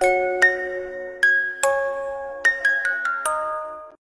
Thank you.